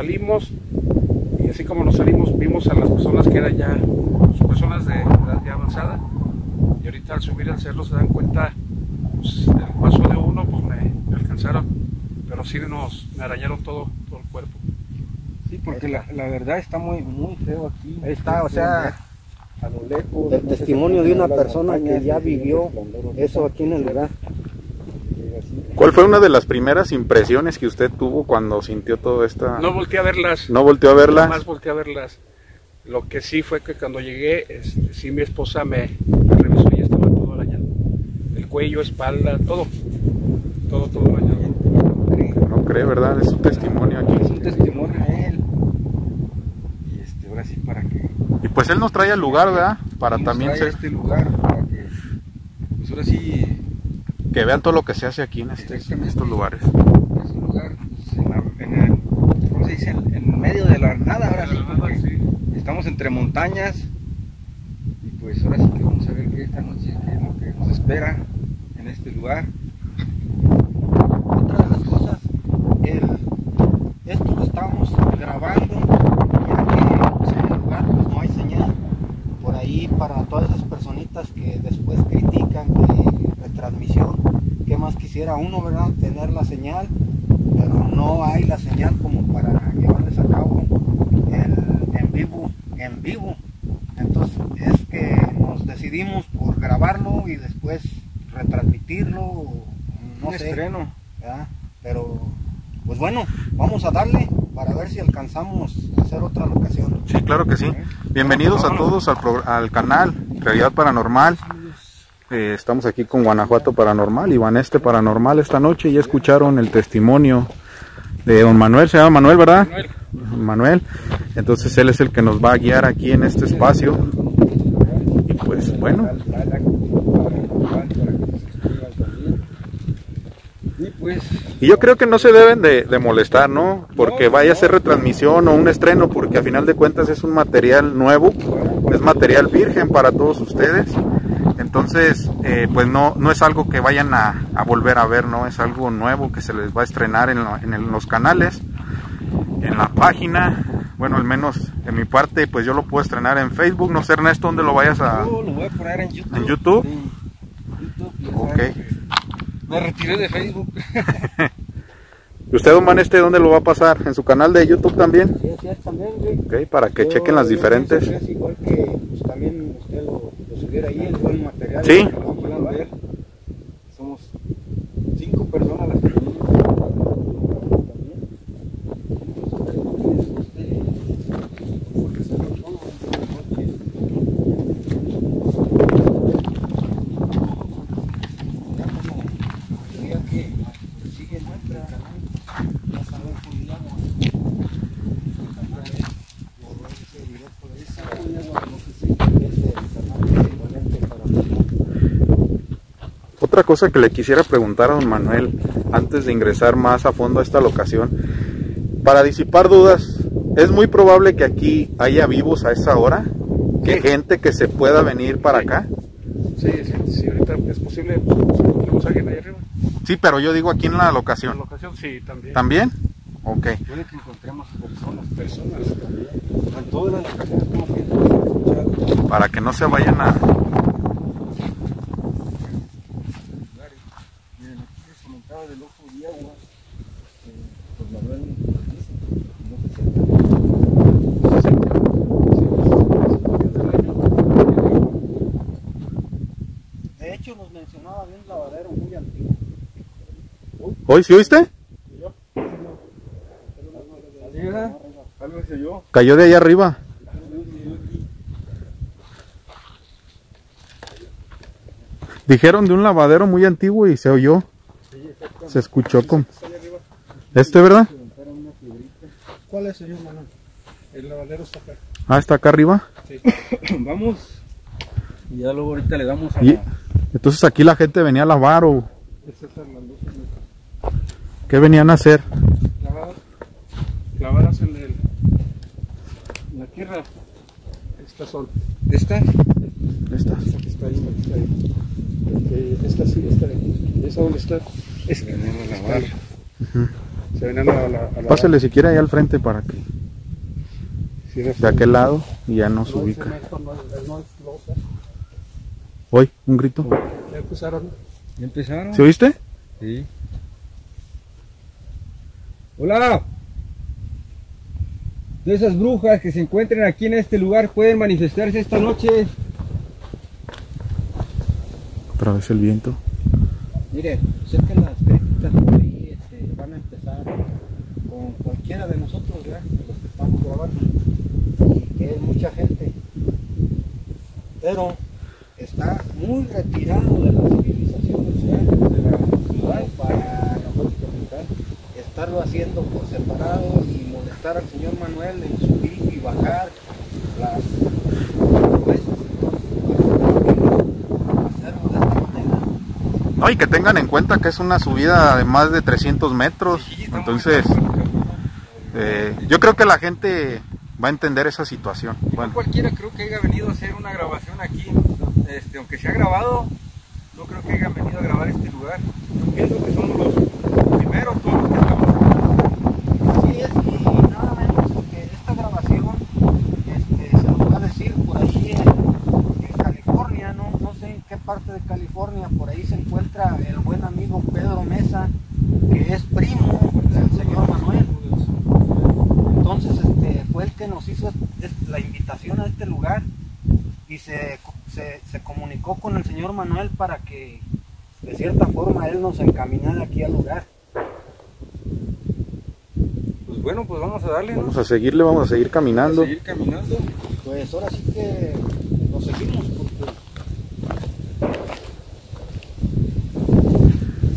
salimos y así como nos salimos vimos a las personas que eran ya pues, personas de edad ya avanzada y ahorita al subir al cerro se dan cuenta pues, del paso de uno pues me, me alcanzaron pero sí nos me arañaron todo, todo el cuerpo. Sí, porque la, la verdad está muy, muy feo aquí. Ahí está, o sea, a lo lejos. el testimonio de una persona que ya vivió eso aquí en el lugar. ¿Cuál fue una de las primeras impresiones que usted tuvo cuando sintió todo esta... No volteé a verlas. ¿No volteó a verlas? Más volteé a verlas. Lo que sí fue que cuando llegué, este, sí mi esposa me, revisó y estaba todo arañado. El cuello, espalda, todo. Todo, todo arañado. No cree, ¿verdad? Es su testimonio aquí. Es un testimonio a él. Y este, ahora sí para que Y pues él nos trae al lugar, ¿verdad? Para nos también traiga ser- este lugar, para que, pues ahora sí, que vean todo lo que se hace aquí en, este, en estos lugares. es un lugar, pues, en, medio de la nada, ahora sí, estamos entre montañas. Y pues ahora sí que vamos a ver qué esta noche, qué es lo que nos espera en este lugar. Otra de las cosas, esto lo estamos grabando, ya que pues, en el lugar pues, no hay señal. Por ahí para todas esas personitas que después critican que retransmisión, ¿qué más quisiera uno, verdad? Tener la señal, pero no hay la señal como para llevarles a cabo el en vivo, en vivo. Entonces es que nos decidimos por grabarlo y después retransmitirlo, no un sé. estreno. ¿verdad? Pero, pues bueno, vamos a darle para ver si alcanzamos a hacer otra locación. Sí, claro que sí. Bienvenidos a todos al, al canal Realidad Paranormal. Eh, estamos aquí con Guanajuato Paranormal y Vaneste Paranormal esta noche. Ya escucharon el testimonio de don Manuel, se llama Manuel, ¿verdad? Manuel. Manuel. Entonces él es el que nos va a guiar aquí en este espacio. Y pues bueno, Y pues, y yo creo que no se deben de, de molestar, ¿no? Porque vaya a ser retransmisión o un estreno, porque a final de cuentas es un material nuevo, es material virgen para todos ustedes. Entonces, eh, pues no, no es algo que vayan a, a volver a ver, ¿no? Es algo nuevo que se les va a estrenar en, lo- en los canales, en la página. Bueno, al menos en mi parte, pues yo lo puedo estrenar en Facebook. No sé, Ernesto, ¿dónde lo vayas a...? yo lo voy a poner en YouTube. ¿En YouTube? Sí, Ok. Me retiré de Facebook. ¿Y usted, don Maneste, dónde lo va a pasar? ¿En su canal de YouTube también? Sí, así es también, güey. Ok, para que Yo- chequen las diferentes. Es igual que pues, también ahí, el buen material. Sí. que lo puedan ver. Somos cinco personas las que venimos. Otra cosa que le quisiera preguntar a don Manuel antes de ingresar más a fondo a esta locación, para disipar dudas, ¿es muy probable que aquí haya vivos a esa hora? ¿Que Sí. gente que se pueda venir para acá? Sí, sí, sí, ahorita es posible, pues, tenemos a alguien ahí arriba. Sí, pero yo digo aquí en la En la locación. locación sí, también. ¿También? Ok. Puede que encontremos personas. Personas. En todas las como que escuchar Para que no se vayan a... Miren, aquí les comentaba del ojo de agua. eh, pues Manuel nos dice, no se siente. De hecho, nos mencionaba de un lavadero muy antiguo. ¿Hoy sí oíste? Cayó de allá arriba. Dijeron de un lavadero muy antiguo y se oyó. Se escuchó con... ¿Este, verdad? ¿Cuál es, señor Manuel? El lavadero está acá. Ah, está acá arriba. Vamos. Y ya luego ahorita le damos a Y entonces aquí la gente venía a lavar o Este es. Qué venían a hacer. Lavadas. Lavadas en, el, en la tierra. Estas son. ¿Esta? Estas. Esta que está ahí, está ahí. Este, esta sí, esta de aquí. ¿Esa dónde está? Es que venimos a lavar. Se ven a la, a la- a la- Pásale si quiere ahí al frente para que Sí, de aquel lado y ya nos No, ubica. Hoy, un grito. Ya empezaron. ¿Ya empezaron? ¿Sí oíste? Sí. Hola. De esas brujas que se encuentren aquí en este lugar pueden manifestarse esta noche. Otra vez el viento. Mire, sé que las críticas por ahí este, van a empezar con cualquiera de nosotros, ¿verdad? De los que estamos grabando. Y que es mucha gente. Pero está muy retirado de la civilización ¿verdad? de la ciudad para intentar estarlo haciendo por separado y molestar al señor Manuel en subir y bajar las manera. No, y que tengan en cuenta que es una subida de más de 300 metros. Entonces, eh, yo creo que la gente va a entender esa situación. No cualquiera creo que haya venido a hacer una grabación aquí, este, aunque se ha grabado, no creo que hayan venido a grabar este lugar. Yo pienso que somos los primeros todos los que estamos. Así es, y nada menos que esta grabación este, se nos va a decir por ahí en, en California, ¿no? no sé en qué parte de California, por ahí se encuentra el buen amigo Pedro Mesa, que es primo del señor Manuel. Entonces este, fue el que nos hizo es- es- la invitación a este lugar y se, se, se comunicó con para que de cierta forma él nos encaminara aquí al lugar. Pues bueno, pues vamos a darle, ¿no? vamos a seguirle, vamos a seguir A caminando. seguir caminando. Pues ahora sí que nos seguimos porque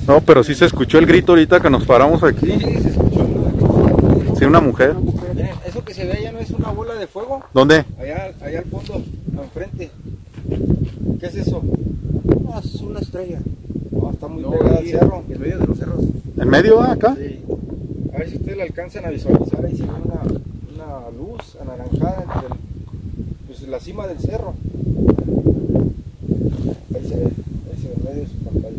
No, pero sí se escuchó el grito ahorita que nos paramos aquí. sí, se escuchó. ¿no? Sí, una mujer. Miren, eso que se ve allá no es una bola de fuego. ¿Dónde? Allá, allá al fondo, enfrente. ¿Qué es eso? Ah, es una estrella. No, está muy pegada al cerro. En medio de los cerros. ¿En medio? ah, acá? Sí. A ver si ustedes la alcanzan a visualizar. Ahí se ve una, una luz anaranjada entre el- pues, la cima del cerro. Ahí se ve, ahí se ve en medio de su pantalla.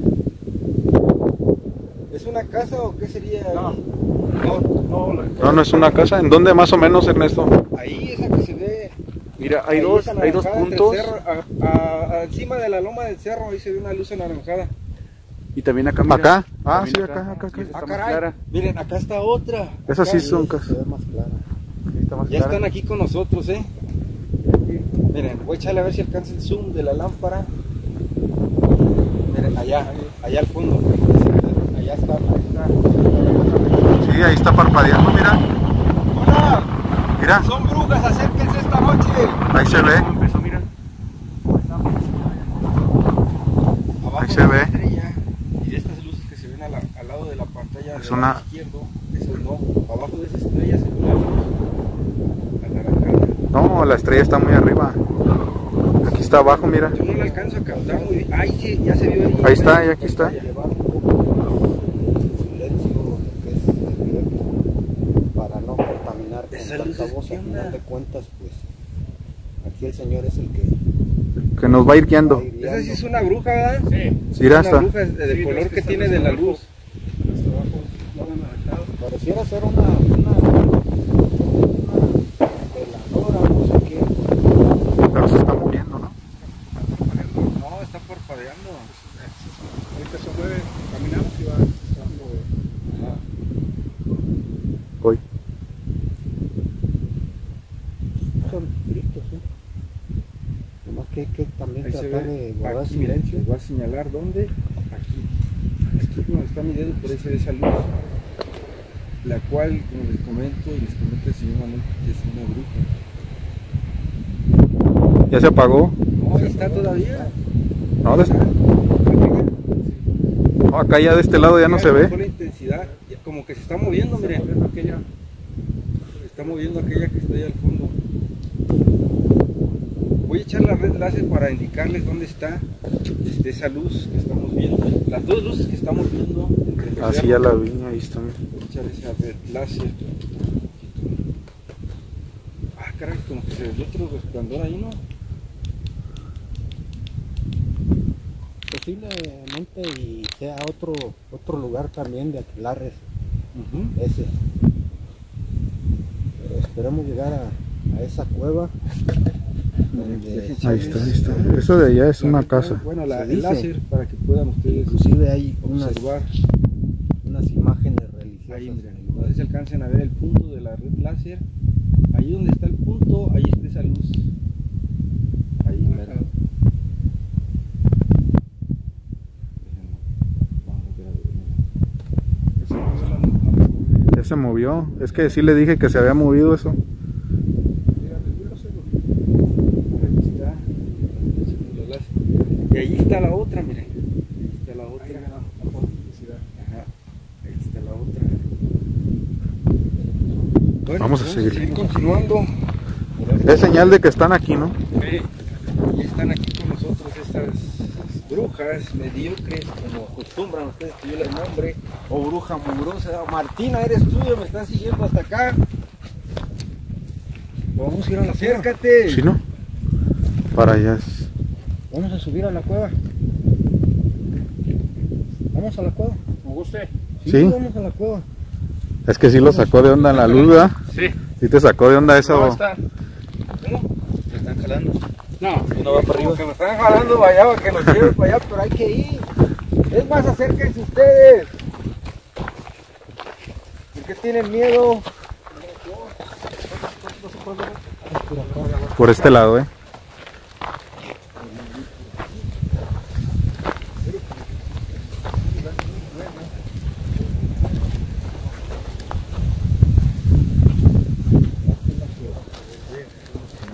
¿Es una casa o qué sería? No. No, No, No, no es una casa. ¿En dónde más o menos, Ernesto? ahí. Mira, hay ahí dos, hay dos puntos. cerro, a- a- a- encima de la loma del cerro, ahí se ve una luz anaranjada. Y también acá. mira. ¿Acá? Ah, También sí, acá, acá, acá. Está Ah, más caray. clara. Miren, acá está otra. Esas Acá. sí son casas. Se ve más clara. Sí, está más Ya clara. están aquí con nosotros, ¿eh? Miren, voy a echarle a ver si alcanza el zoom de la lámpara. Miren, allá, allá al fondo. Allá está. Ahí está. Sí, ahí está parpadeando, mira. ¡Hola! Mira, Son brujas, acérquense esta noche. ahí se ve. ¿Cómo empezó? Mira. Abajo Ahí se de la ve. estrella, y estas luces que se ven la- al lado de la pantalla Es del una- izquierdo, esas no. Abajo de esa estrella se ve una luz anaranjada. No, la estrella está muy arriba. Aquí está abajo, mira. Yo no la alcanzo a captar muy bien. Ahí sí, ya se vio ahí. Ahí está, y aquí está. Llevar un poco de silencio lo que es el directo, para no contaminar con tanta voz. Al final de cuentas, pues aquí el Señor es el que Que nos va a ir guiando. Esa sí es una bruja, ¿verdad? Sí. Sí, mira, una está. bruja de, de Sí, color es que, que tiene de la luz. Hasta abajo, no anaranjado. Pareciera ser una veladora, no sé qué. Pero se está moviendo, ¿no? No, está parpadeando. Ahorita se mueve, caminamos y va dando Hoy. Son gritos, ¿eh? Nomás que hay que también Ahí se tratar ve. de guardar Aquí, silencio. les voy a señalar dónde. Aquí. Aquí donde está mi dedo, por ahí se ve esa luz. La cual, como les comento, y les comento el señor Manuel, que es una bruja. ¿Ya se apagó? No, ahí está todavía. No, de- no, acá ya de este lado ya no se ve. Con la intensidad, como que se está moviendo, miren. Se está moviendo aquella que está ahí al fondo. Voy a echar la red láser para indicarles dónde está este, esa luz que estamos viendo. Las dos luces que estamos viendo. entre Así cerro. ya la vi, ahí está. Voy a echar esa red láser. Ah, caray, como que se ve otro resplandor ahí, ¿no? Posiblemente y sea otro otro lugar también de aquelarres. ese. Pero esperemos llegar a, a esa cueva. Ahí está, ahí está. Eso de allá es una casa. Bueno, la, el láser para que puedan ustedes inclusive hay unas, observar. unas imágenes Ahí, religiosas. miren, no sé si alcancen a ver el punto de la red láser. Ahí donde está el punto, ahí está esa luz. Ahí, miren. La- Ya se movió. Es que sí le dije que se había movido eso. Mira, desvíaselo. Ahí está. La láser. Y ahí está la otra, miren. Ahí está la otra. Ajá. Ahí está la otra. Bueno, Vamos a seguir. continuando. Es señal de que están aquí, ¿no? Y están aquí con nosotros estas brujas mediocres, como acostumbran ustedes que yo les nombre, o bruja mugrosa. Martina, eres tuyo, me estás siguiendo hasta acá. Vamos a ir a la cueva. Acércate. Sí, ¿no? Para allá es. Vamos a subir a la cueva. Vamos a la cueva. ¿Me guste? Sí. vamos a la cueva. Es que sí lo sacó de onda en la luz, ¿verdad? Sí. Sí te sacó de onda No, eso. está. Me están jalando. No. No va para arriba. Que me están jalando para allá, para que los lleve para allá, pero hay que ir. Es más, acérquense ustedes. ¿Por qué tienen miedo? Por este lado, ¿eh? Que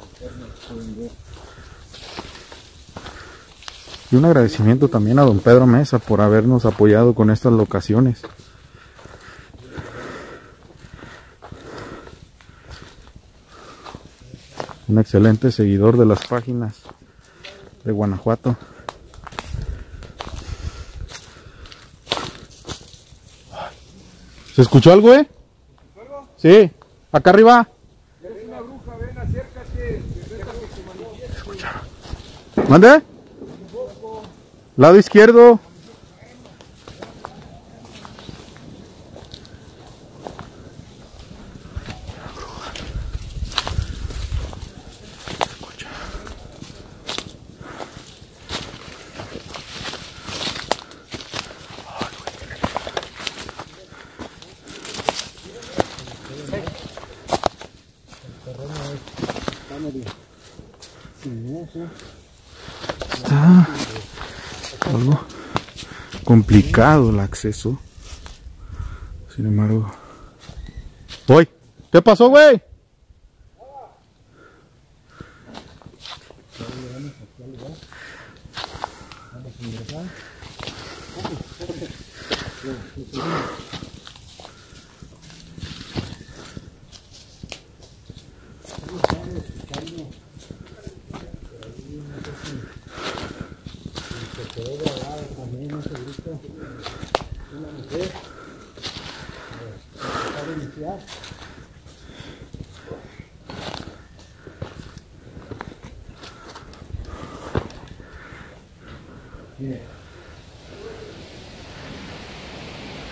Y un agradecimiento también a don Pedro Mesa por habernos apoyado con estas locaciones. Un excelente seguidor de las páginas de Guanajuato. ¿Se escuchó algo, eh? Sí, acá arriba. Eres una bruja, ven, acércate. ¿Mande? Lado izquierdo. Está algo el acceso. Sin embargo. ¡Voy! ¿Qué pasó, güey?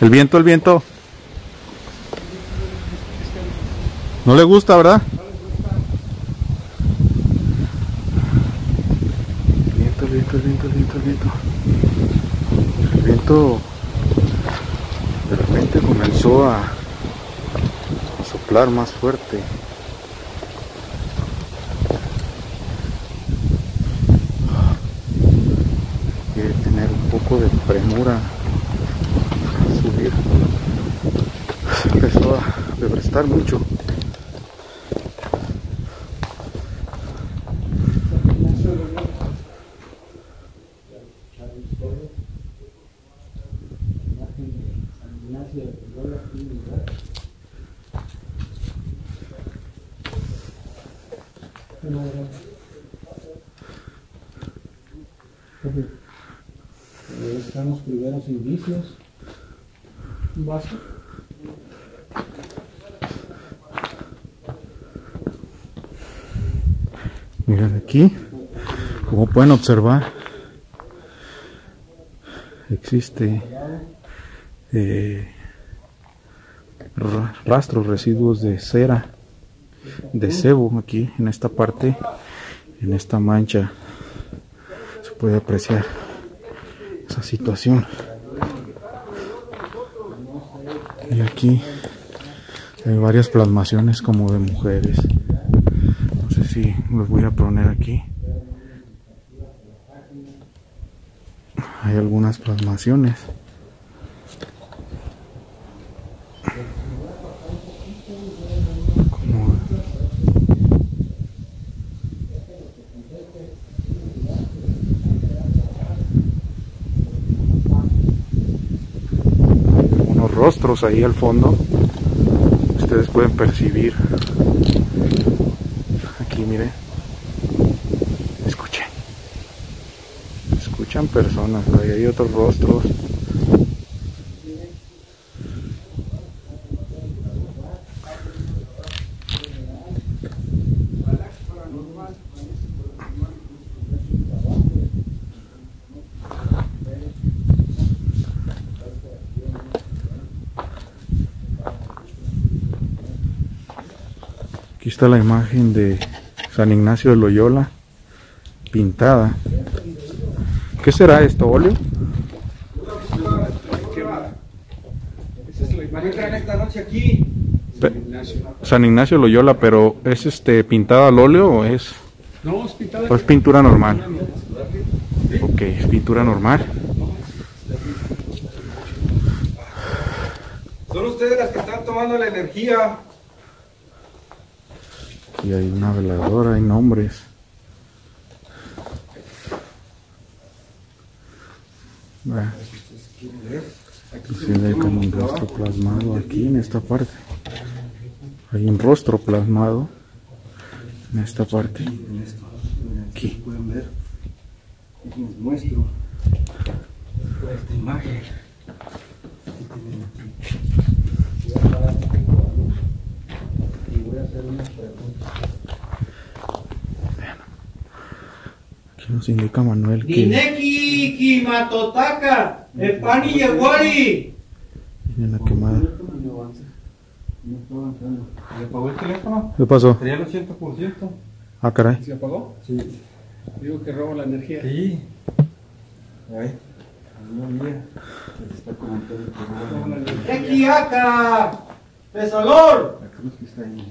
El viento, el viento. No le gusta, ¿verdad? El viento, el viento, el viento, el viento, el viento. El viento de repente comenzó a, a soplar más fuerte. Quiere tener un poco de premura a subir. Empezó a debrestar mucho. Ahí están los primeros indicios. Un vaso. Miren aquí, como pueden observar, existe eh, ra- rastros, residuos de cera, de cebo aquí en esta parte, en esta mancha. Se puede apreciar esa situación. Y aquí hay varias plasmaciones como de mujeres. Los voy a poner aquí. Hay algunas plasmaciones. Como unos rostros ahí al fondo. Ustedes pueden percibir. Aquí, miren. Escuchen. Personas, ahí hay otros rostros. Aquí está la imagen de San Ignacio de Loyola pintada. ¿Qué será esto, óleo? Esa es la imagen Entran esta noche aquí. Del Ignacio. San Ignacio Loyola, pero ¿es este pintada al óleo o es, No, es pintada. o es pintura normal? Ok, es pintura normal. Son ustedes las que están tomando la energía. Aquí hay una veladora, hay nombres. Vea, inclusive hay como un rostro plasmado aquí en esta parte. Hay un rostro plasmado en esta parte. Aquí. Pueden ver. Les muestro esta imagen. Y voy a hacer unas preguntas. Nos indica Manuel que Dineki Kimatotaka, Epani Yeguari. viene la quemada. ¿Le apagó el teléfono? ¿Qué pasó? Sería el 80%. Ah, caray. ¿Se apagó? Sí. Digo que roba la energía. Sí. Ahí. No mira. Se está comentando que Roba la roba energía. Equiaca, Pesolor. la cruz que está ahí.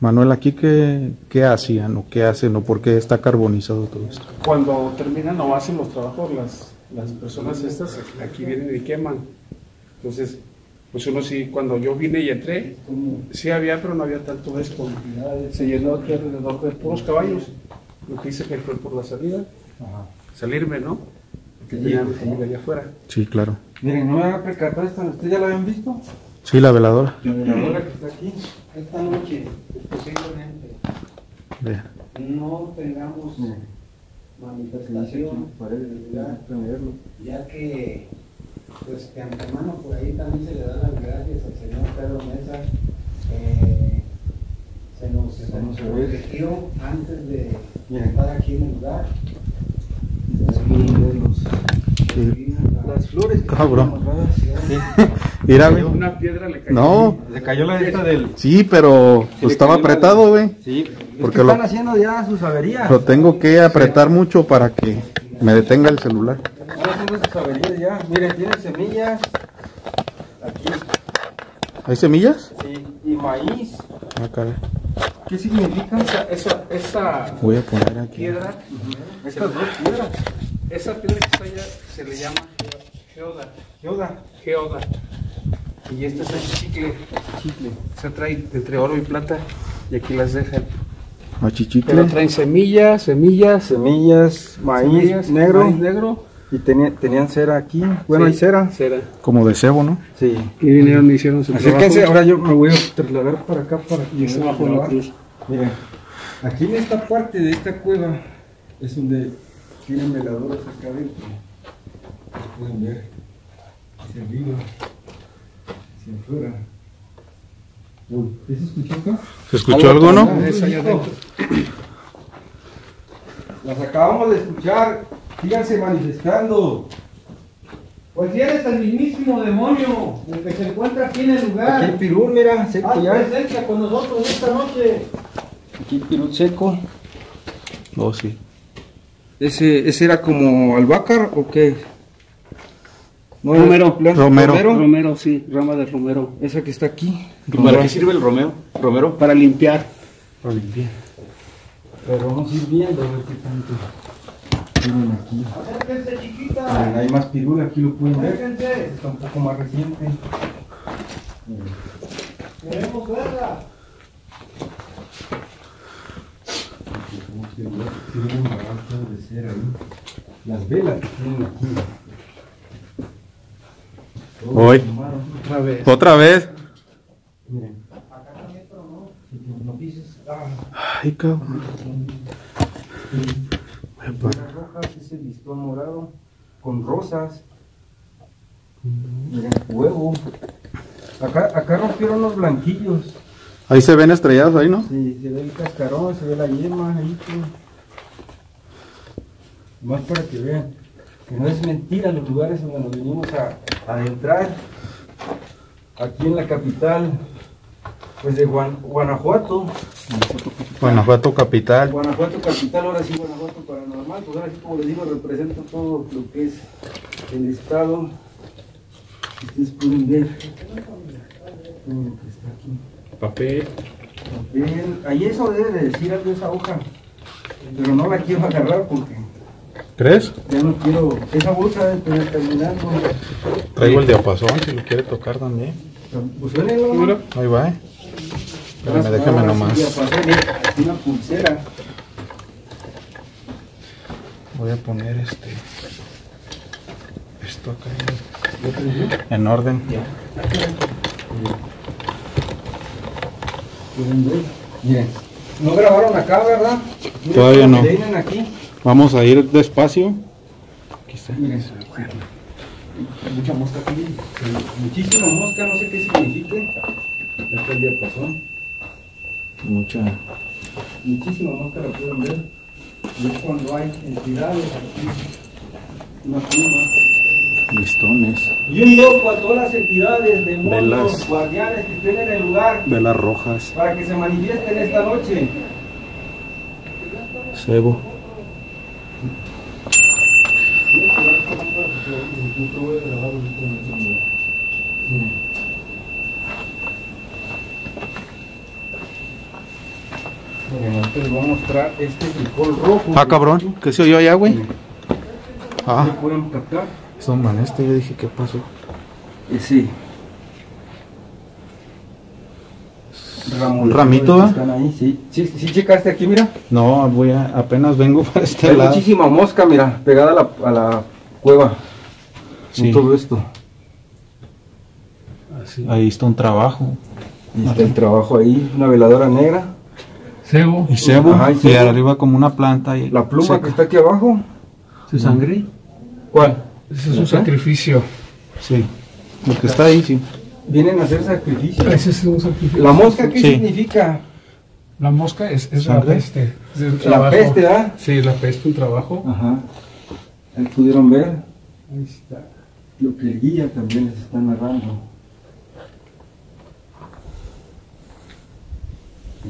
Manuel, ¿aquí qué, qué hacían o qué hacen o por qué está carbonizado todo esto? Cuando terminan o hacen los trabajos, las, las personas estas aquí vienen y queman. Entonces, pues uno sí, cuando yo vine y entré, sí había, pero no había tanto esto. Se llenó aquí alrededor de puros caballos. Lo que hice que fue por la salida, salirme, ¿no? Que tenía mi familia allá afuera. Sí, claro. Miren, no me haga percatar esto. ¿Ustedes ya la habían visto? Sí, la veladora. La veladora que está aquí. Esta noche, posiblemente, no tengamos manifestación, ya, ya. que, pues de antemano por ahí también se le da las gracias al señor Pedro Mesa. eh, se nos, se nos antes de estar aquí en el lugar. Sí. Las flores. que Cabrón. están amarradas. Mira, güey. Una piedra le cayó. No, Se cayó la esta del. sí, pero pues, estaba apretado, güey. Sí. Porque Porque lo- están haciendo ya sus averías. Lo tengo que apretar mucho para que me detenga el celular. Están haciendo sus averías ya. Miren, tienen semillas. Aquí. ¿Hay semillas? Sí. Y maíz. Ah, caray. ¿Qué significa? Esa, esa, esa Voy a poner aquí. piedra, Estas dos piedras. esa piedra que está allá se le llama geoda. Yoda. Geoda. Y este es el chicle. Chicle. Se trae entre oro y plata y aquí las dejan. A chichicle. Pero traen semillas, semillas, Semillas, maíz semillas, negro. maíz negro Y tenía- tenían cera aquí. Bueno, hay cera. Cera. Como de cebo, ¿no? Sí. Y vinieron y hicieron su Acérquense, trabajo. ahora yo me voy a trasladar para acá para que Y está bajo la cruz. Miren, aquí en esta parte de esta cueva es donde tienen veladoras acá adentro. Pueden ver hacia arriba, hacia afuera. Uy, ¿qué se escuchó acá? ¿Se escuchó algo, no? Es allá adentro. Las acabamos de escuchar. Síganse manifestando. Pues si eres el mismísimo demonio, el que se encuentra aquí en el Aquí el lugar. pirul, mira, seco Haz ya. presencia con nosotros esta noche. Aquí el pirul seco. Oh, sí. ¿Ese, ese era como albácar o qué? No, Romero. era- Romero. Romero, sí, rama de romero. Esa que está aquí. ¿Para qué sirve el romero? Romero. Para limpiar. Pero vamos a ir viendo a ver qué tanto tienen aquí. Miren, hay más pirul, aquí lo pueden ver. Está un poco más reciente. Queremos verla. Tienen un barato de cera ahí. Las velas que tienen aquí. Hoy. Otra vez. Otra vez. Miren. Sí, que no pises. Ah. Ay, cabrón. Rojas, ese listón morado con rosas. Miren, huevo. Acá, acá rompieron los blanquillos. Ahí se ven estrellados ahí, ¿no? Sí, se ve el cascarón, se ve la yema ahí. todo. Más para que vean que no es mentira los lugares donde nos venimos a, a adentrar. Aquí en la capital, pues de Guan- Guanajuato. Guanajuato capital. Guanajuato capital, ahora sí Guanajuato paranormal, pues ahora sí como les digo representa todo lo que es el estado. Ustedes pueden ver. Miren lo que está aquí. Papel. Papel. Ahí eso debe de decir algo esa hoja. Pero no la quiero agarrar porque ¿Crees? ya no quiero. Esa bolsa debe tener terminando. Traigo el diapasón si lo quiere tocar también. Pues. Ahí va, eh. Espérame, déjame nomás. Una pulsera. Voy a poner este. Esto acá en, en orden. Miren. No grabaron acá, ¿verdad? Miren Todavía no. Aquí. Vamos a ir despacio. Aquí está. Miren. Mucha mosca aquí. Muchísima mosca, no sé qué signifique. Acá el diapasón. Mucha. Muchísima mosca la pueden ver. Y es cuando hay entidades aquí. Una pluma. Listones. Y un loco a todas las entidades, demonios, Velas. guardianes que estén en el lugar Velas rojas. para que se manifiesten esta noche. Cebo. Miren, ahorita les voy a mostrar este frijol rojo. Ah, cabrón. ¿Qué se oyó allá, güey? Ah. Ah, pueden captar? eso man, este yo dije, ¿qué pasó? Eh, sí. ¿Un ramito, que va? Están ahí, sí. sí. Sí, checaste aquí, mira. No, voy a, apenas vengo para este Hay lado. muchísima mosca, mira, pegada a la, a la cueva. Sí. Y todo esto. Así. Ahí está un trabajo. Y está el trabajo ahí, una veladora negra. Cebo. Y cebo. Ajá, y y cebo. arriba como una planta. Y La pluma seca. que está aquí abajo. ¿Su sangre? ¿Cuál? Ese es un sacrificio. Sí. Lo que está ahí, sí. Vienen a hacer sacrificios. Ese es un sacrificio. ¿La mosca qué Sí. significa? La mosca es, es la peste. Es el La peste, ¿verdad? Sí, la peste, un trabajo. Ajá. Ahí pudieron ver Ahí está. lo que el guía también les está narrando.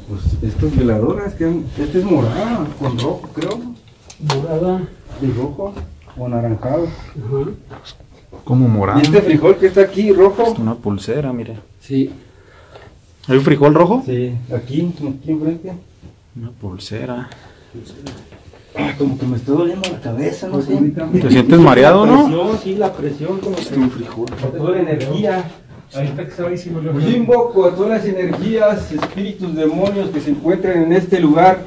Pues estas veladoras que han, este es morada con rojo creo, Morada. y rojo o anaranjado. Ajá. Como morado. Y este frijol que está aquí rojo, Una pulsera, mire. Sí. ¿Hay un frijol rojo? sí, aquí, aquí enfrente. Una pulsera. Ah, como que me está doliendo la cabeza, no sé. ¿Te sientes mareado, la no? presión, sí, la presión, como que un frijol. Toda la energía. Ahorita que estaba ahí, sí me lo Pues yo invoco a todas las energías, espíritus, demonios que se encuentren en este lugar.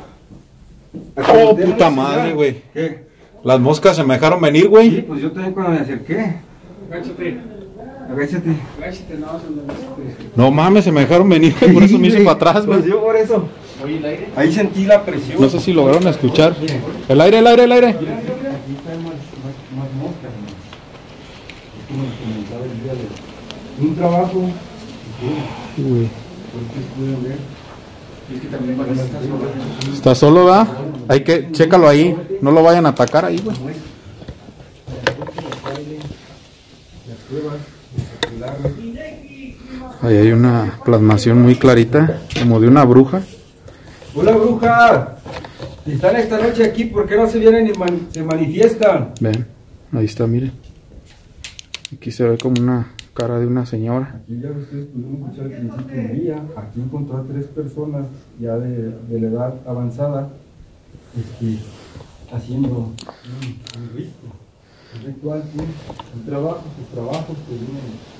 Oh, puta madre, güey. ¿Qué? Las moscas se me dejaron venir, Sí, güey. pues yo también cuando me acerqué. Agáchate, Agáchate. agáchate, no, agáchate. No mames, se me dejaron venir, güey. Por eso me hice para atrás, Pues güey. yo por eso. Oye, el aire. Ahí sentí la presión. No sé si lograron escuchar. El aire, el aire, el aire. Aquí está más, más, más moscas, ¿no? Es como les comentaba el día de un trabajo. Sí, güey. Ustedes pueden ver. Es que también van a estar solos. Está solo, ¿verdad? Hay que, chécalo ahí. No lo vayan a atacar ahí, güey. Ahí hay una plasmación muy clarita, como de una bruja. Hola bruja. Si están esta noche aquí, ¿por qué no se vienen y man- se manifiestan? Ven, ahí está, miren. Aquí se ve como una cara de una señora. Aquí ya ustedes pudieron escuchar al principio un día. Aquí encontró a tres personas ya de, de la edad avanzada este, haciendo un, un rito, un ritual, ¿sí? un trabajo, sus trabajos que vienen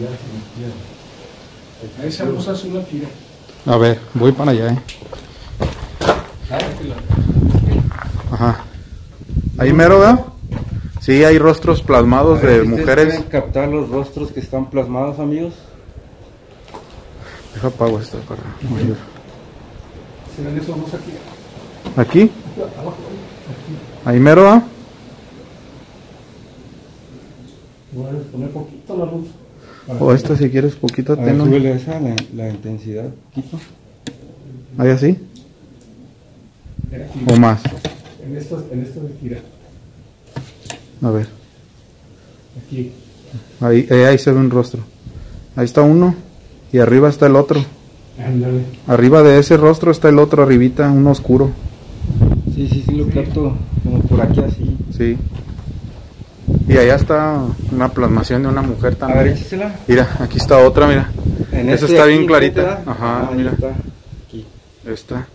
ya se A esa luz azul la tira. A ver, voy para allá, eh. Ajá. Ahí mero, ¿verdad? Sí, hay rostros plasmados de mujeres. ¿Pueden captar los rostros que están plasmados, amigos? Deja apago esto para oír. Serán esos dos aquí. ¿Aquí? Ahí mero, ¿verdad? Voy a poner poquito la luz. O esta si quieres poquito A ver, tenue. súbele esa, la, la intensidad, poquito. Ahí así. O más. En estos, en estos de tira. A ver. Aquí. Ahí, eh, ahí se ve un rostro. Ahí está uno. Y arriba está el otro. Ándale. Arriba de ese rostro está el otro, arribita, uno oscuro. Sí, sí, sí, lo capto como por aquí así. Sí. Y allá está una plasmación de una mujer A ver, también. échesela. Mira, aquí está otra, mira. En Esa este está bien clarita. Ajá, Ah, mira. está. Aquí. Esta.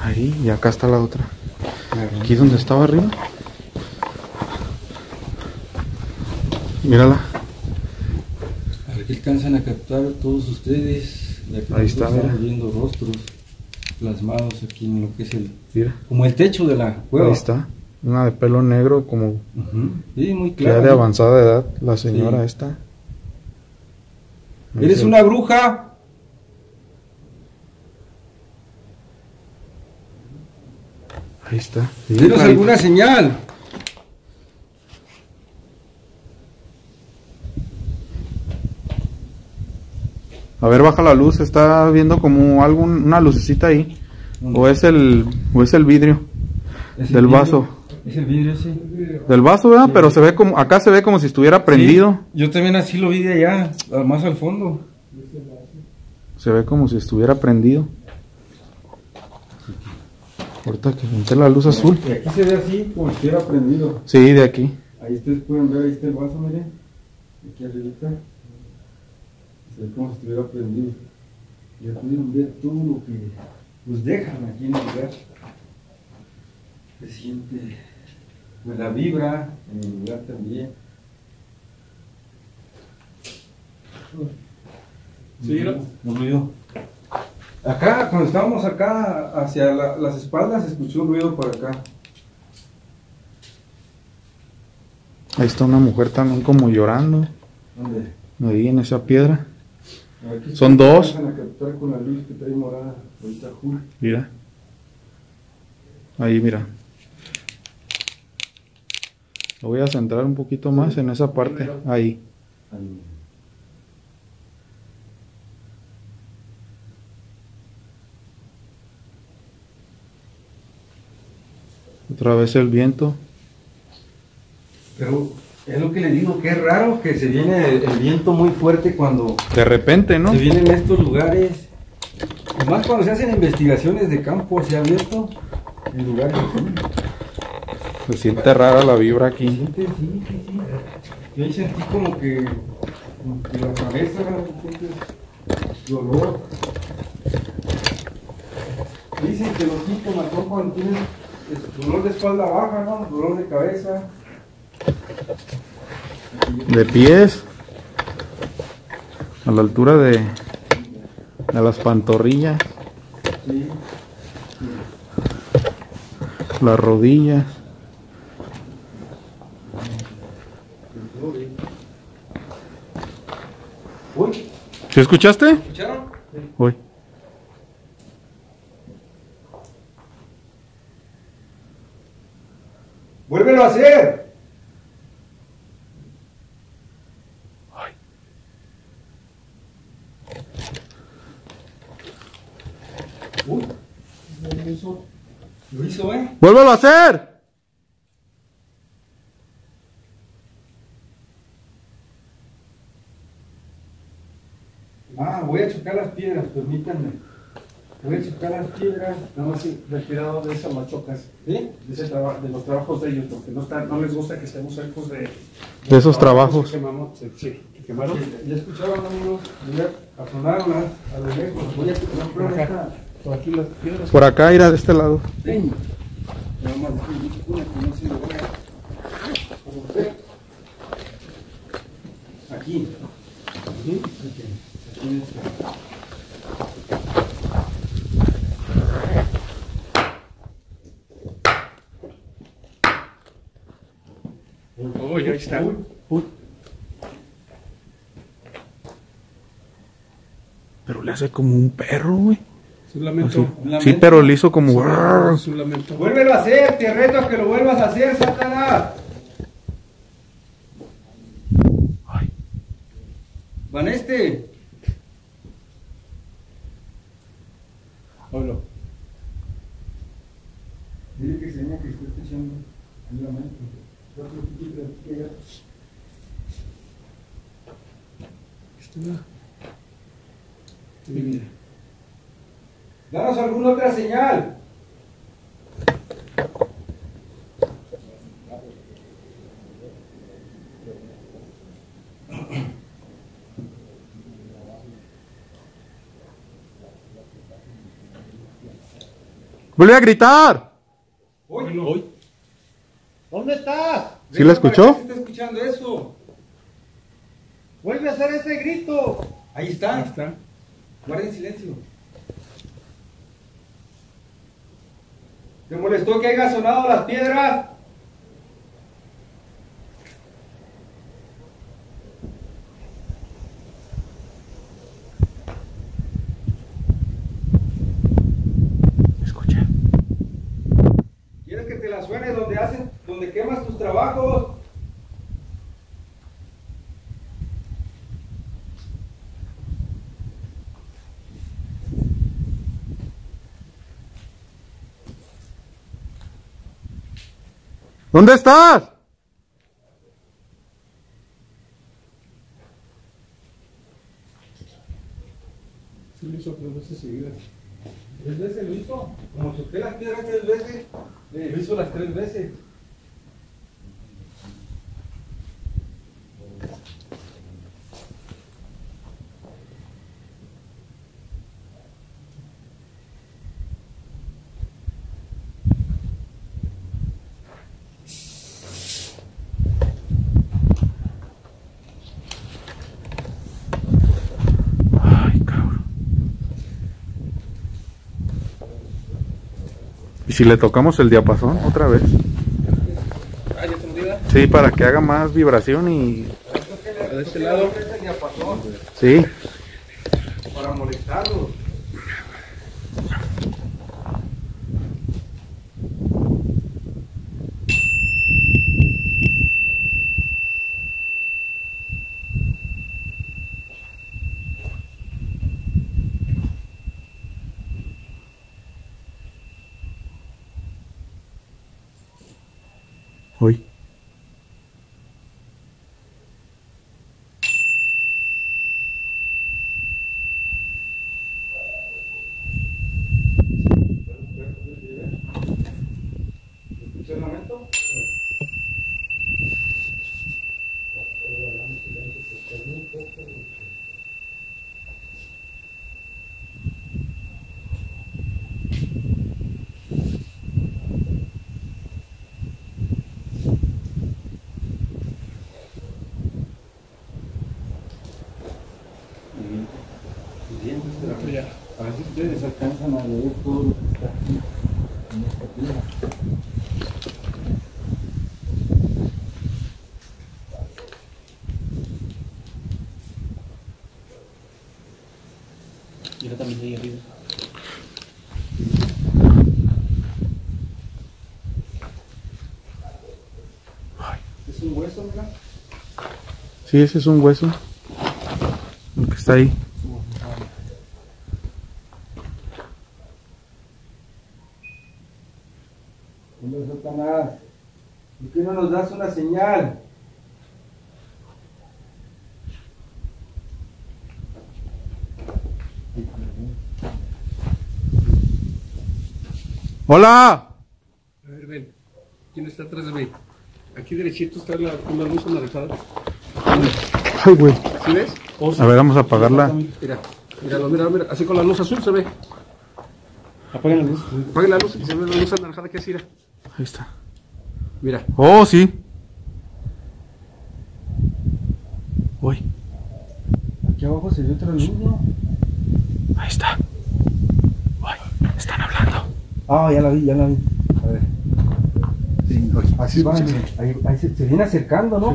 Ahí, y acá está la otra. Aquí donde estaba arriba. Mírala. A ver qué alcanzan a captar todos ustedes. Ya que Ahí está, mira. Viendo rostros plasmados aquí en lo que es el. Mira. Como el techo de la cueva. Ahí está. Una de pelo negro, como. Sí, muy ya claro. de avanzada edad, la señora Sí. esta. ¿Eres una bruja? Ahí está. Sí, ¿Tienes clarita. alguna señal? A ver, baja la luz, está viendo como algún, una lucecita ahí. O es el, o es el vidrio ¿Es el del vidrio? vaso. Es el vidrio, sí. Del vaso, ¿verdad? Pero se ve como, acá se ve como si estuviera prendido. Sí, yo también así lo vi de allá, más al fondo. Se ve como si estuviera prendido. Ahorita que junté la luz azul. Y aquí se ve así, como si estuviera prendido. Sí, de aquí. Ahí ustedes pueden ver, ahí está el vaso, miren. Aquí arribita. Se ve como si estuviera prendido. Ya pudieron ver todo lo que nos dejan aquí en el lugar. Se siente pues, la vibra en el lugar también. Sí, ¿no? Acá, cuando estábamos acá hacia la- las espaldas, se escuchó un ruido por acá. Ahí está una mujer también como llorando. ¿Dónde? Ahí en esa piedra. Aquí Son dos. alcanzan a captar con la luz que trae morada. Ahorita Jul. Mira. Ahí, mira. Lo voy a centrar un poquito más en esa parte. Ahí. Ahí. Otra vez el viento. Pero es lo que le digo, que es raro que se viene el, el viento muy fuerte cuando De repente, ¿no? se vienen estos lugares. Y más cuando se hacen investigaciones de campo hacia abierto, en lugares así. Se siente rara la vibra aquí. Siente, sí, sí, sí. Yo ahí sentí como que, como que la cabeza, dolor. Dicen que los síntomas son cuando tienes es, dolor de espalda baja, ¿no? Dolor de cabeza. De pies. A la altura de, de las pantorrillas. Sí. las rodillas. Uy, ¿Sí escuchaste? ¿escucharon? Uy. ¡Vuélvelo a hacer! Uy, lo hizo. Lo hizo, ¿eh? ¡Vuélvelo a hacer! Ah, voy a chocar las piedras, permítanme. Voy a Nada más retirado de eso lo chocas. ¿Sí? De, ese traba- de los trabajos de ellos, porque no, está, no les gusta que estemos cercos de, De esos trabajos. que quemamos, sí, sí, que quemaron. ¿Ya escucharon, amigos? Voy a asonaron a, a lo lejos. Voy a Por acá, por aquí las piedras. Por acá, irá de este lado. Sí. Nada más déjenme una que no se lo voy a romper. Aquí. Aquí. Aquí está. Uy, ahí está. Pero le hace como un perro, güey. Es un lamento. Sí, pero le hizo como... Es un lamento. Vuélvelo a hacer, te reto a que lo vuelvas a hacer, Satanás. Ay. Van este. Oílo. Dile que se llama que esté escuchando el lamento. Otro poquito de piedra. Sí, mira. Danos alguna otra señal. ¡Vuelve a gritar! Oye, Hoy. ¿Dónde estás? ¿Sí la escuchó? ¿Para qué se está escuchando eso? Vuelve a hacer ese grito. Ahí está. Ahí está. Guarden silencio. ¿Te molestó que haya sonado las piedras? Escucha. ¿Quieres que te la suene donde haces, donde quemas tus trabajos? ¿Dónde estás? Sí, lo hizo tres veces seguidas. ¿Tres veces lo hizo? Como choqué las piedras tres veces, lo hizo las tres veces. Ay, cabrón. ¿Y si le tocamos el diapasón otra vez? Sí, para que haga más vibración y... De este lado. Sí. Hoy. de ver todo lo que está aquí en esta tierra. Y ahora también ahí arriba. ¿Es un hueso, mira? Sí, ese es un hueso. El que está ahí. Señal? ¡Hola! A ver, ven. ¿Quién está atrás de mí? Aquí derechito está la, una luz anaranjada. Ay, güey. ¿Sí ves? A ver, vamos a apagarla. Mira, míralo, mira, mira. Así con la luz azul se ve. Apaga la luz. Apaga la luz y se ve la luz anaranjada que así era. Ahí está. Mira. Oh, sí. Uy, Aquí abajo se ve otra luz, ¿no? ahí está. Uy, están hablando. Ah, ya la vi, ya la vi. A ver. Sí, oye, Así va, ahí, ahí se, se viene acercando, ¿no?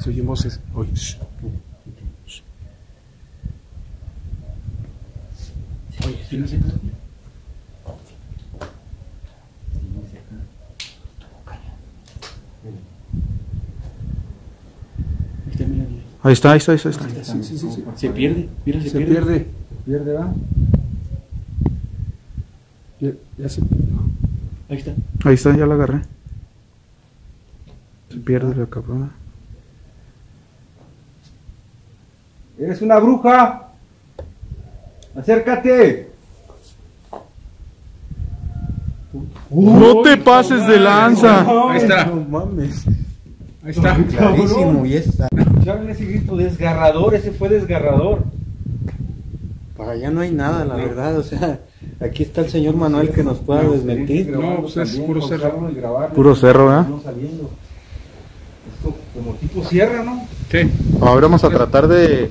Se oyen voces. Oye, shh. Oye, fíjense. Ahí está, mira, mira. Ahí está, ahí está, ahí está. ahí está. Sí, sí, sí, sí. Se pierde, mira, se, Se pierde. pierde. Pierde, ¿va? Ya, ya se. Ahí está. Ahí está, ya la agarré. Se pierde la cabrona. ¡Eres una bruja! ¡Acércate! No te pases de lanza. Ahí está. No mames. Ahí está. Clarísimo, y está. ¿Escucharon ese grito desgarrador? Ese fue desgarrador. Para allá no hay nada, la verdad. O sea, aquí está el señor Manuel que nos pueda desmentir. No, pues es puro cerro. Puro cerro, ¿verdad? No saliendo. Esto como tipo sierra, ¿no? Sí. Ahora vamos a tratar de.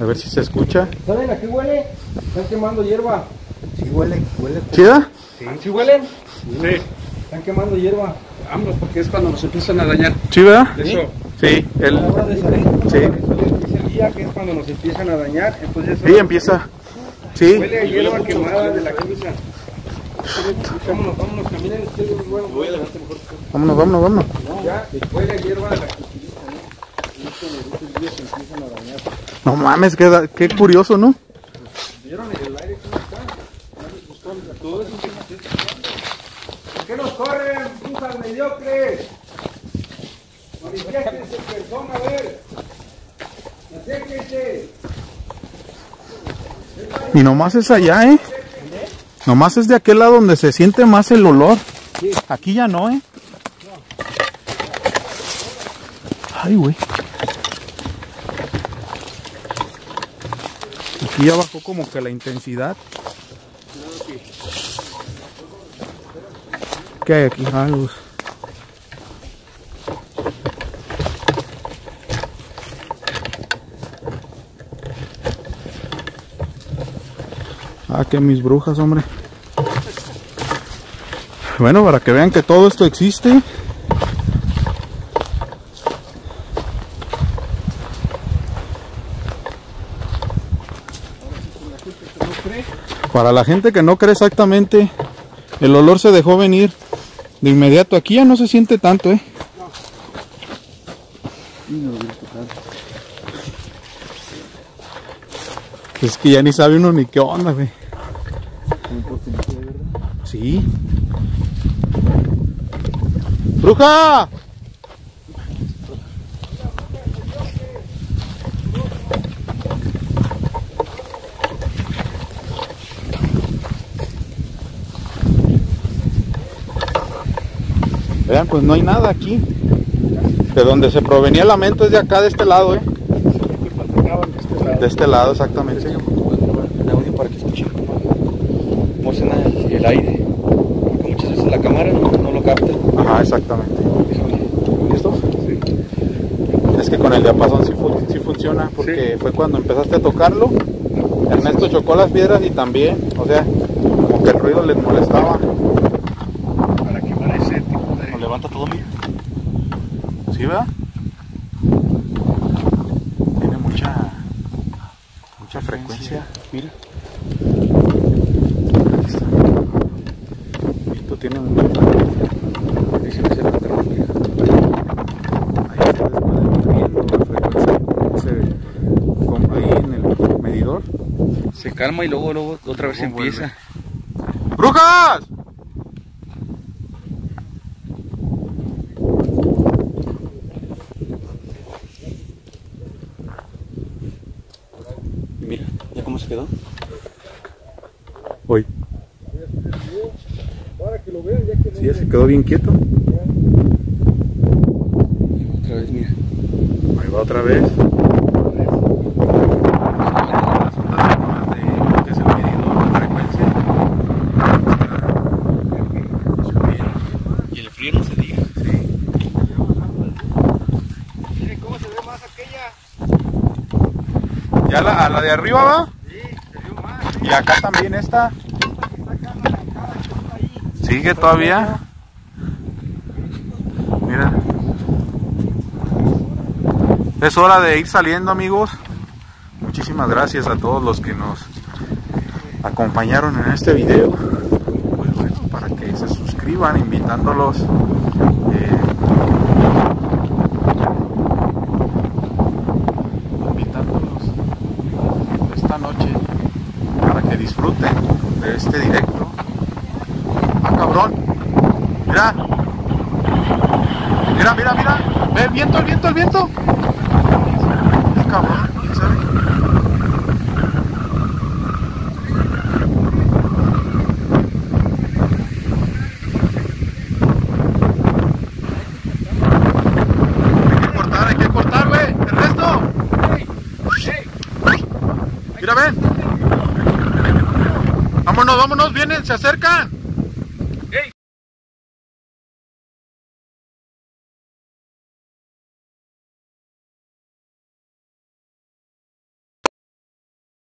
A ver si se escucha. ¿Saben a qué huele? Están quemando hierba. Sí huele, huele. ¿Chida? ¿Sí huelen? Sí. Están quemando hierba. Vámonos porque es cuando nos empiezan a dañar. ¿Sí, verdad? Eso. Sí, A él. la hora de salir. Sí. Es el día que es cuando nos empiezan a dañar. Entonces, Sí, empieza. Sí. Huele a hierba quemada de la camisa. Vámonos, vámonos, caminen ustedes, bueno, Vámonos, vámonos, vámonos. Ya, huele a hierba de la camisa. No mames, qué, qué curioso, ¿no? ¿Vieron el aire cómo está? Todo eso que nos está pasando. ¿Por qué nos corren, brujas mediocres? Manifiéstense en persona, a ver. Acérquense. Y nomás es allá, ¿eh? Nomás es de aquel lado donde se siente más el olor. Aquí ya no, ¿eh? Ay, güey. Aquí ya bajó como que la intensidad. ¿Qué hay aquí? Ah, luz. Ah, que mis brujas, hombre. Bueno, para que vean que todo esto existe. Para la gente que no cree exactamente, el olor se dejó venir de inmediato. Aquí ya no se siente tanto, ¿eh? Es que ya ni sabe uno ni qué onda, güey. Sí. ¡Bruja! Vean, pues no hay nada aquí. De donde se provenía el lamento es de acá, de este lado, ¿eh? De este lado, exactamente. El audio para que escuchen cómo suena el, el aire. Porque muchas veces la cámara no, lo capta. Ajá, exactamente. ¿Listo? Es que con el diapasón sí, sí funciona, porque fue cuando empezaste a tocarlo. Ernesto chocó las piedras y también, o sea, como que el ruido les molestaba levanta todo, mira. Tiene mucha, mucha frecuencia, mira. Aquí está. Esto tiene mucha frecuencia. Dice se la terapia. Ir viendo la frecuencia. Ahí en el medidor. Se calma y luego, luego otra vez empieza. Vuelve. ¡Brujas! Bien quieto. Otra vez, mira. Ahí va otra vez. ¿Ya la, a la de arriba va? Sí, se vio más. Y acá también ahí. ¿Sigue todavía? Mira. Es hora de ir saliendo amigos. Muchísimas gracias a todos los que nos acompañaron en este video. Pues bueno, para que se suscriban, invitándolos. eh, invitándolos esta noche para que disfruten de este directo. Ah, cabrón. Mira. Mira, mira, mira. Ve el viento, el viento, el viento. Hay que cortar, hay que cortar, güey. El resto. Mira, ven. Vámonos, vámonos, vienen, se acercan.